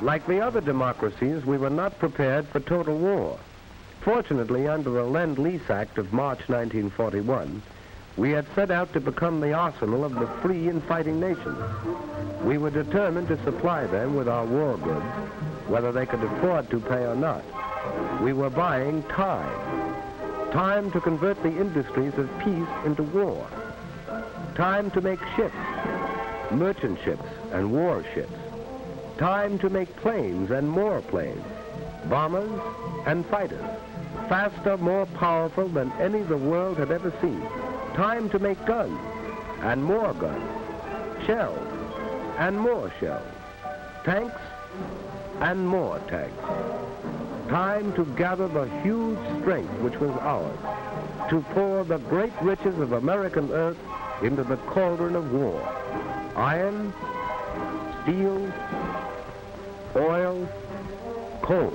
Like the other democracies, we were not prepared for total war. Fortunately, under the Lend-Lease Act of March 1941, we had set out to become the arsenal of the free and fighting nations. We were determined to supply them with our war goods, whether they could afford to pay or not. We were buying time. Time to convert the industries of peace into war. Time to make ships, merchant ships and warships. Time to make planes and more planes, bombers and fighters, faster, more powerful than any the world had ever seen. Time to make guns and more guns, shells and more shells, tanks and more tanks. Time to gather the huge strength which was ours, to pour the great riches of American earth into the cauldron of war. Iron, steel, oil, coal.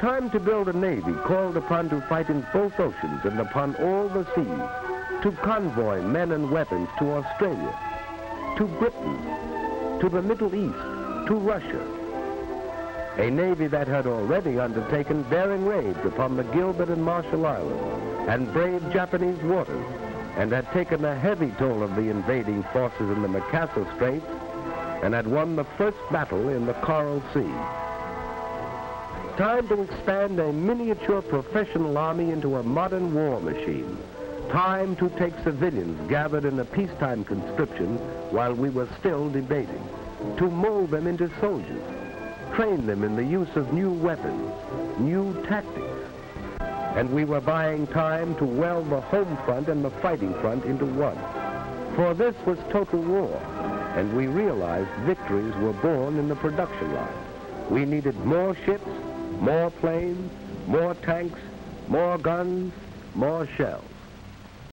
Time to build a navy called upon to fight in both oceans and upon all the seas, to convoy men and weapons to Australia, to Britain, to the Middle East, to Russia. A navy that had already undertaken daring raids upon the Gilbert and Marshall Islands and braved Japanese waters and had taken a heavy toll of the invading forces in the Macassar Straits and had won the first battle in the Coral Sea. Time to expand a miniature professional army into a modern war machine. Time to take civilians gathered in a peacetime conscription while we were still debating. To mold them into soldiers. Train them in the use of new weapons, new tactics. And we were buying time to weld the home front and the fighting front into one. For this was total war and we realized victories were born in the production line. We needed more ships, more planes, more tanks, more guns, more shells.